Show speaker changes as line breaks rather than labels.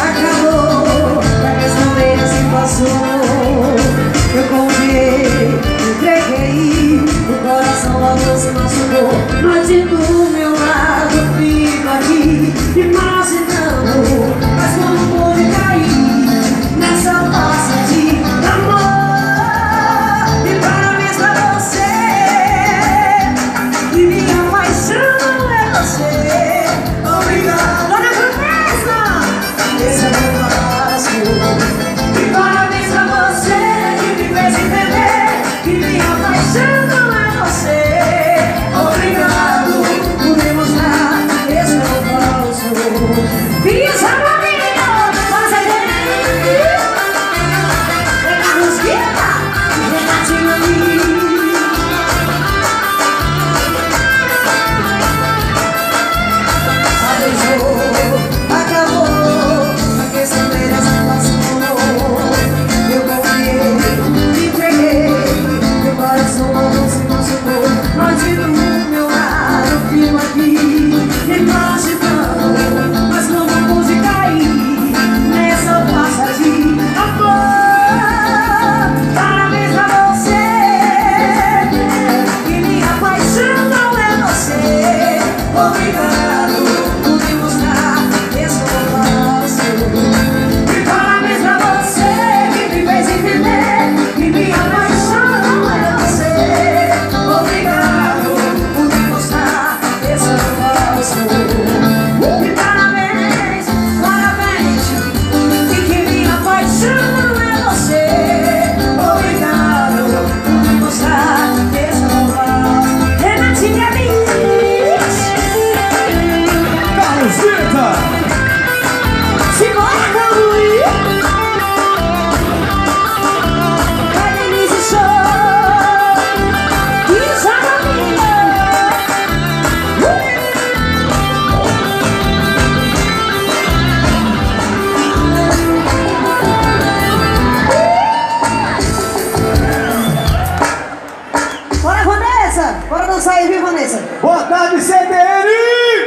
acabou Mas não veio se passou Eu confiei, entreguei O coração logo se machucou Não adiantou will be back.
Boa tarde, CDN!